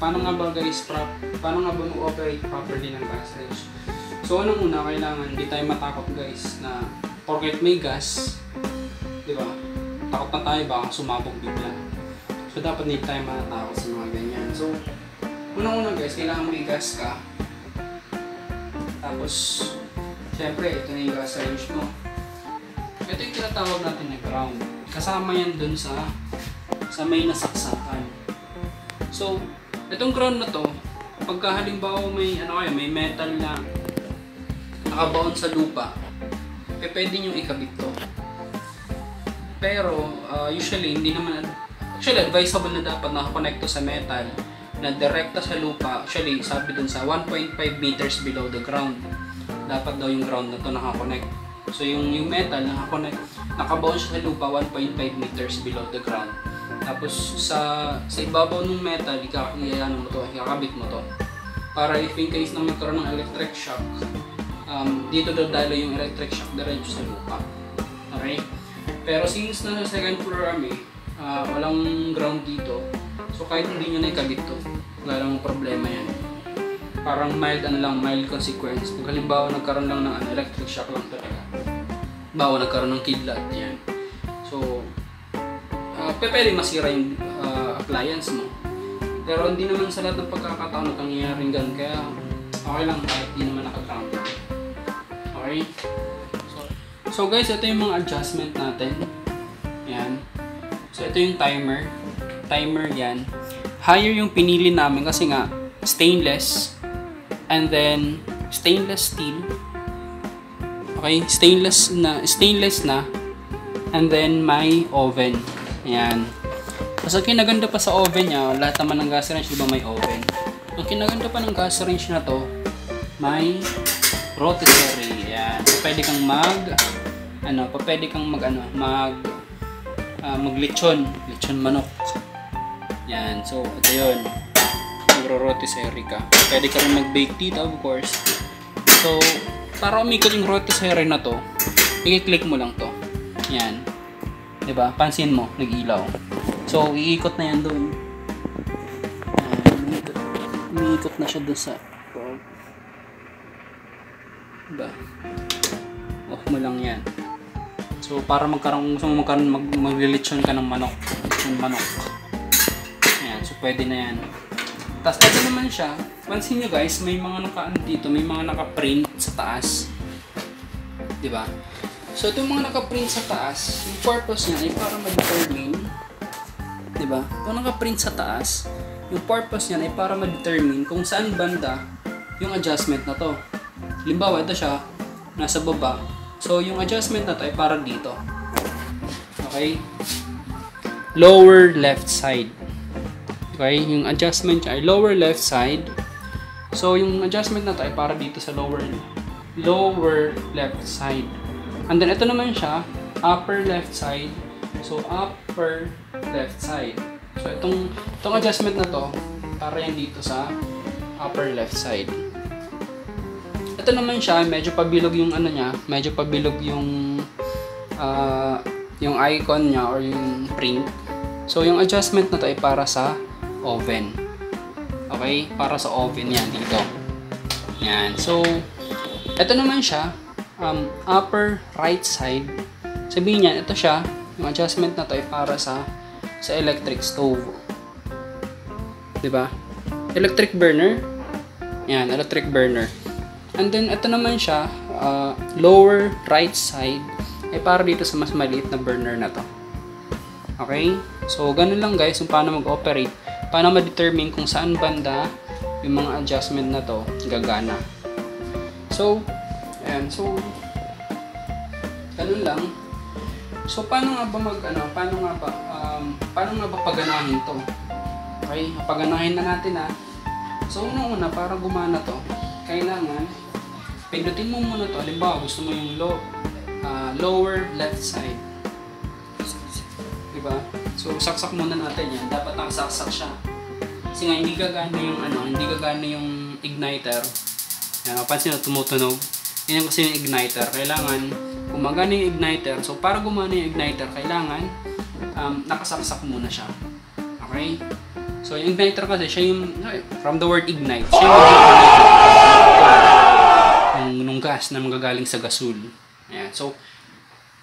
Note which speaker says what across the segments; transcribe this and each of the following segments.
Speaker 1: paano nga ba guys, pra, paano nga ba mag-operate properly ng gas range? So, unang una, kailangan hindi tayo matakot guys na porket may gas, di ba? Takot na tayo baka sumabog bigla. So, dapat hindi tayo matakot sa mga ganyan. So, unang una guys, kailangan may gas ka. Tapos, syempre, ito na yung gas range mo. Ito yung tinatawag natin na ground. Kasama yan dun sa sa may nasaksakan. So, itong ground na to, pagka halimbawa may ano kaya, may metal na nakabaon sa lupa, eh pwede nyo ikabit to. Pero, uh, usually, hindi naman, actually, advisable na dapat nakakonect to sa metal na direkta sa lupa. Actually, sabi dun sa 1.5 meters below the ground. Dapat daw yung ground na to nakakonect. So, yung, yung metal nakakonect, nakabaon siya sa lupa 1.5 meters below the ground. Tapos, sa, sa ibabaw ng metal, ika, iyan mo to, ikakabit mo to. Para if in case na magkaroon ng electric shock, um, dito dadalo yung electric shock diretso sa lupa. Okay? Pero since nasa second floor kami, uh, walang ground dito, so kahit hindi nyo na ikabit to, wala lang problema yan. Parang mild ano lang, mild consequence. Kung halimbawa nagkaroon lang ng ano, electric shock lang talaga. Bawa nagkaroon ng kidlat, yan. So, pwede masira yung uh, appliance mo. Pero hindi naman sa lahat ng pagkakataon na pangyayaring ganun, kaya okay lang kahit di naman nakaground. Okay? So, so guys, ito yung mga adjustment natin. Yan. So ito yung timer. Timer yan. Higher yung pinili namin kasi nga stainless and then stainless steel. Okay, stainless na stainless na and then may oven. Yan. Tapos ang kinaganda pa sa oven niya, lahat naman ng gas range, di ba may oven? Ang kinaganda pa ng gas range na to, may rotisserie. Yan. So, pwede kang mag, ano, pwede kang mag, ano, mag, uh, maglechon. Lechon manok. Yan. So, ito yun. Magro-rotisserie ka. Pwede ka rin mag-bake dito, of course. So, para umikot yung rotisserie na to, i-click mo lang to. Yan. 'Di ba? Pansin mo, nag-ilaw. So, iikot na yan doon. Umiikot, umiikot na siya doon sa Diba? Off mo lang yan. So, para magkaroon, gusto mo magkaroon, mag, maglilitsyon ka ng manok. Litsyon manok. Ayan, so pwede na yan. Tapos, ito naman siya. Pansin nyo guys, may mga naka dito, may mga naka-print sa taas. Diba? So, itong mga naka-print sa taas, yung purpose niya ay para ma-determine, di ba? Kung naka-print sa taas, yung purpose niya ay para ma-determine kung saan banda yung adjustment na to. Limbawa, ito siya, nasa baba. So, yung adjustment na to ay para dito. Okay? Lower left side. Okay? Yung adjustment niya ay lower left side. So, yung adjustment na to ay para dito sa lower lower left side. And then, ito naman siya, upper left side. So, upper left side. So, itong, itong adjustment na to, para yan dito sa upper left side. Ito naman siya, medyo pabilog yung ano niya, medyo pabilog yung uh, yung icon niya or yung print. So, yung adjustment na to ay para sa oven. Okay? Para sa oven yan dito. Yan. So, ito naman siya, um, upper right side, sabihin niya, ito siya, yung adjustment na to ay para sa sa electric stove. 'Di ba? Electric burner. Yan, electric burner. And then ito naman siya, uh, lower right side ay para dito sa mas maliit na burner na to. Okay? So, ganun lang guys kung paano mag-operate. Paano ma-determine kung saan banda yung mga adjustment na to gagana. So, ayan. So, ganun lang. So, paano nga ba mag, ano, paano nga ba, um, paano nga ba paganahin to? Okay, paganahin na natin ha. So, una-una, para gumana to, kailangan, pindutin mo muna to. Halimbawa, gusto mo yung low, uh, lower left side. Diba? So, saksak muna natin yan. Dapat nakasaksak siya. Kasi nga, hindi gagana yung, ano, hindi gagana yung igniter. Yan, napansin na tumutunog. Yan kasi yung igniter. Kailangan, gumagana yung igniter. So, para gumana yung igniter, kailangan um, nakasaksak muna siya. Okay? So, yung igniter kasi, siya yung, from the word ignite, siya yung mag-ignite ng, nung gas na magagaling sa gasol. Ayan. So,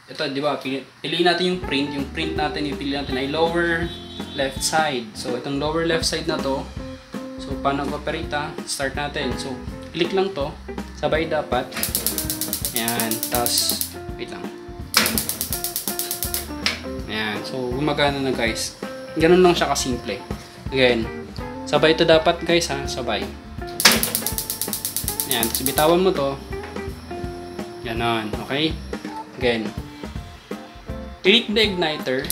Speaker 1: ito, di ba, pili, piliin natin yung print. Yung print natin, yung piliin natin ay lower left side. So, itong lower left side na to, so, paano mag-operate ha? Start natin. So, click lang to. Sabay dapat. Ayan. Tapos, wait lang. Ayan. So, gumagana na guys. Ganun lang siya kasimple. Again, sabay ito dapat guys ha. Sabay. Ayan. Tapos, bitawan mo to. Ganon. Okay? Again. Click the igniter.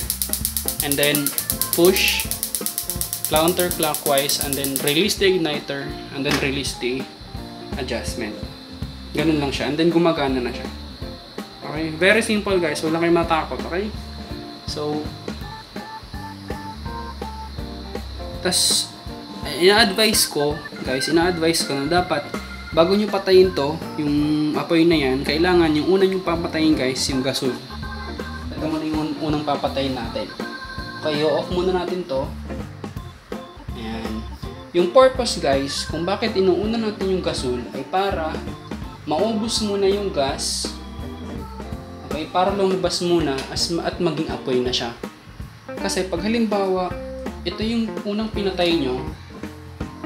Speaker 1: And then, push counterclockwise and then release the igniter and then release the adjustment. Ganun lang siya. And then gumagana na siya. Okay? Very simple guys. Wala kayong matakot. Okay? So, tas ina-advise ko, guys, ina-advise ko na dapat bago nyo patayin to, yung apoy na yan, kailangan yung una nyo papatayin guys, yung gasol. Ito muna yung unang papatayin natin. Okay, off muna natin to. Yung purpose guys, kung bakit inuuna natin yung gasol ay para maubos muna yung gas. Okay, para lumabas muna as, at maging apoy na siya. Kasi pag halimbawa, ito yung unang pinatay nyo,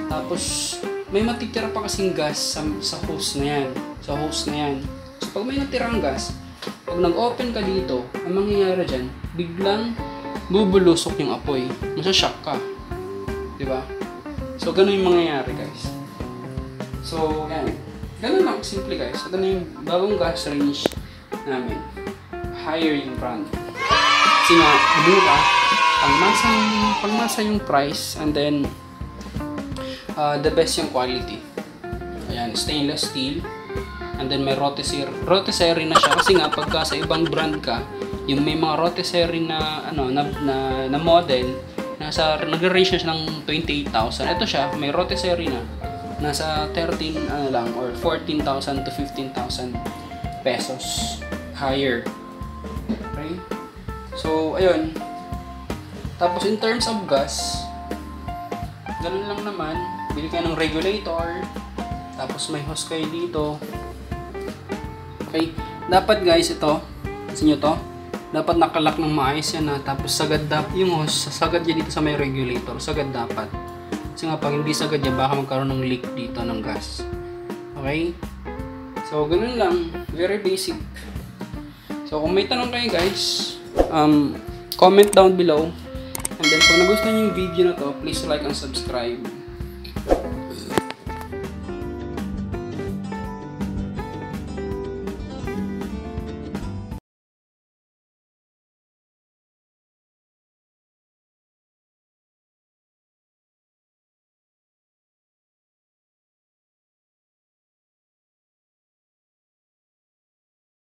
Speaker 1: tapos may matitira pa kasing gas sa, sa hose na yan. Sa hose na yan. So pag may natirang gas, pag nag-open ka dito, ang mangyayari dyan, biglang bubulusok yung apoy. Masashock ka. Ba? So, ganun yung mangyayari, guys. So, yan. Ganun lang, simple, guys. Ito na yung bagong gas range namin. Higher yung brand. Kasi nga, mura. Pangmasa, pangmasa yung price. And then, uh, the best yung quality. Ayan, stainless steel. And then may rotisserie, rotisserie na siya kasi nga pagka sa ibang brand ka, yung may mga rotisserie na ano na, na, na model nasa nagre-range na siya ng 28,000. Ito siya, may rotisserie na nasa 13 ano lang or 14,000 to 15,000 pesos higher. Okay? So, ayun. Tapos in terms of gas, ganun lang naman. Bili ka ng regulator. Tapos may hose kayo dito. Okay. Dapat guys, ito. Sa nyo to. Dapat nakalak ng maayos yan ha. Tapos sagad dapat yung hose, sagad yan dito sa may regulator. Sagad dapat. Kasi nga pag hindi sagad yan, baka magkaroon ng leak dito ng gas. Okay? So, ganun lang. Very basic. So, kung may tanong kayo guys, um, comment down below. And then, kung nagustuhan yung video na to, please like and subscribe.